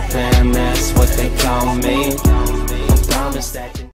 Japan, that's what they call me. I promise that